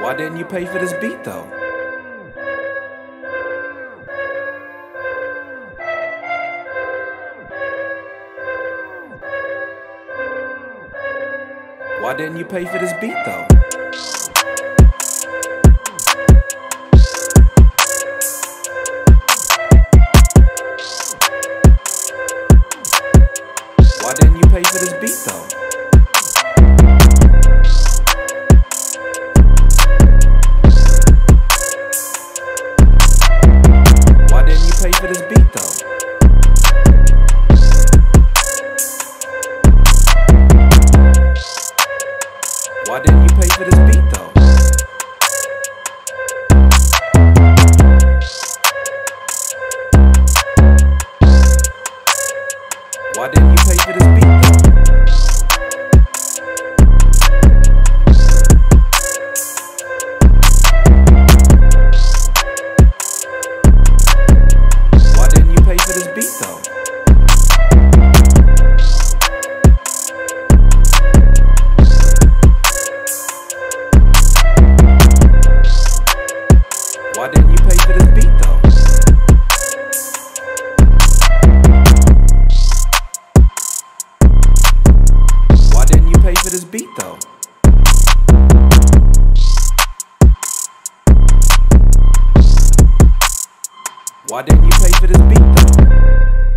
Why didn't you pay for this beat though? Why didn't you pay for this beat though? Why didn't you pay for this beat though? Why didn't you pay for this beat Why didn't you pay for this beat though?